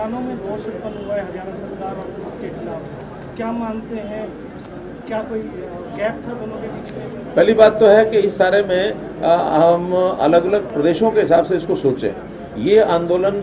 किसानों में बहुत सफल हुआ है हरियाणा सरकार और उसके खिलाफ। क्या मानते हैं? क्या कोई गैप था दोनों के बीच पहली बात तो है कि इस सारे में आ, हम अलग अलग प्रदेशों के हिसाब से इसको सोचें। ये आंदोलन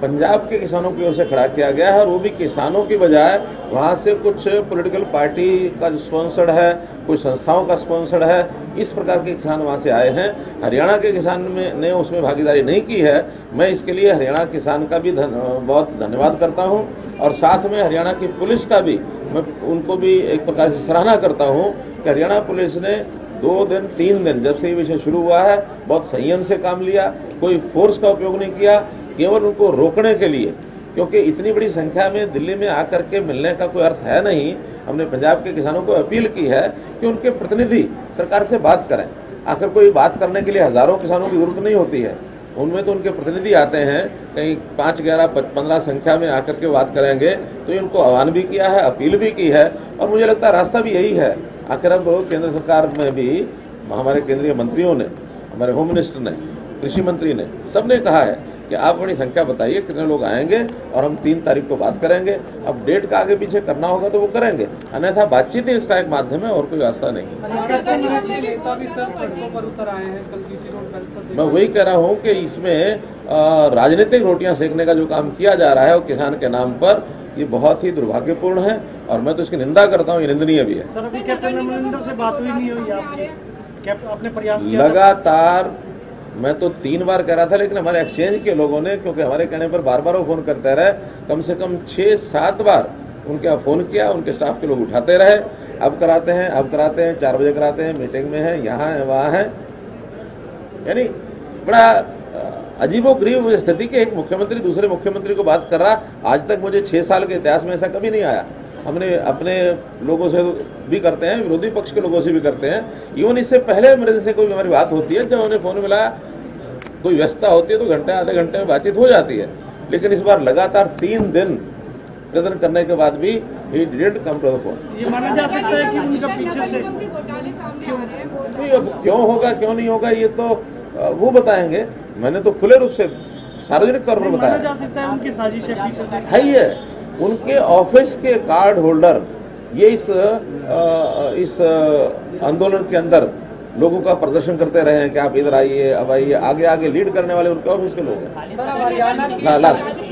पंजाब के किसानों की ओर से खड़ा किया गया है और वो भी किसानों की बजाय वहाँ से कुछ पॉलिटिकल पार्टी का जो स्पॉन्सर्ड है कुछ संस्थाओं का स्पॉन्सर्ड है इस प्रकार के किसान वहाँ से आए हैं। हरियाणा के किसान में ने उसमें भागीदारी नहीं की है। मैं इसके लिए हरियाणा किसान का भी धन, बहुत धन्यवाद करता हूँ और साथ में हरियाणा की पुलिस का भी मैं उनको भी एक प्रकार से सराहना करता हूँ कि हरियाणा पुलिस ने दो दिन तीन दिन जब से ये विषय शुरू हुआ है बहुत संयम से काम लिया कोई फोर्स का उपयोग नहीं किया केवल उनको रोकने के लिए, क्योंकि इतनी बड़ी संख्या में दिल्ली में आकर के मिलने का कोई अर्थ है नहीं। हमने पंजाब के किसानों को अपील की है कि उनके प्रतिनिधि सरकार से बात करें। आखिर कोई बात करने के लिए हज़ारों किसानों की ज़रूरत नहीं होती है। उनमें तो उनके प्रतिनिधि आते हैं, कहीं पाँच, ग्यारह पंद्रह संख्या में आकर के बात करेंगे तो इनको आह्वान भी किया है, अपील भी की है, और मुझे लगता है रास्ता भी यही है। आखिर अब केंद्र सरकार में भी हमारे केंद्रीय मंत्रियों ने, हमारे होम मिनिस्टर ने, कृषि मंत्री ने, सबने कहा है कि आप अपनी संख्या बताइए कितने लोग आएँगे और हम तीन तारीख को बात करेंगे। अब डेट का आगे पीछे करना होगा तो वो करेंगे। अन्यथा बातचीत ही इसका एक माध्यम है और कोई रास्ता नहीं। मैं वही कह रहा हूँ कि इसमें राजनीतिक रोटियाँ सेकने का जो काम किया जा रहा है वो किसान के नाम पर ये बहुत ही दुर्भाग्यपूर्ण है और मैं तो इसकी निंदा करता हूँ ये निंदनीय भी है? लगातार मैं तो तीन बार कह रहा था, लेकिन हमारे एक्सचेंज के लोगों ने, क्योंकि हमारे कहने पर बार बार वो फ़ोन करते रहे, कम से कम छः सात बार उनके यहाँ फ़ोन किया, उनके स्टाफ के लोग उठाते रहे। अब कराते हैं, अब कराते हैं, चार बजे कराते हैं मीटिंग में है, यहाँ है, वहाँ है। यानी बड़ा अजीबो गरीब स्थिति के एक मुख्यमंत्री, दूसरे मुख्यमंत्री को बात कर रहा, आज तक मुझे छः साल के इतिहास में ऐसा कभी नहीं आया। हमने अपने लोगों से भी करते हैं, विरोधी पक्ष के लोगों से भी करते हैं। इवन इससे पहले मेरे से कोई हमारी बात होती है, जब उन्हें फ़ोन मिलाया कोई व्यस्तता होती है तो घंटे आधे घंटे में बातचीत हो जाती है। लेकिन इस बार लगातार तीन दिन प्रदर्शन करने के बाद भी he didn't come to the phone ये माना जा सकता है कि उनका पीछे से नहीं अब क्यों होगा क्यों नहीं होगा ये तो वो बताएँगे। मैंने तो खुले रूप से सार्वजनिक तौर पर माना जा बताया सकता है उनकी साजिश है पीछे से। है है उनके ऑफ़िस के कार्ड होल्डर ये इस अ, इस आंदोलन के अंदर लोगों का प्रदर्शन करते रहे हैं कि आप इधर आइए अब आइए आगे आगे लीड करने वाले उनके ऑफ़िस के लोग हैं? लास्ट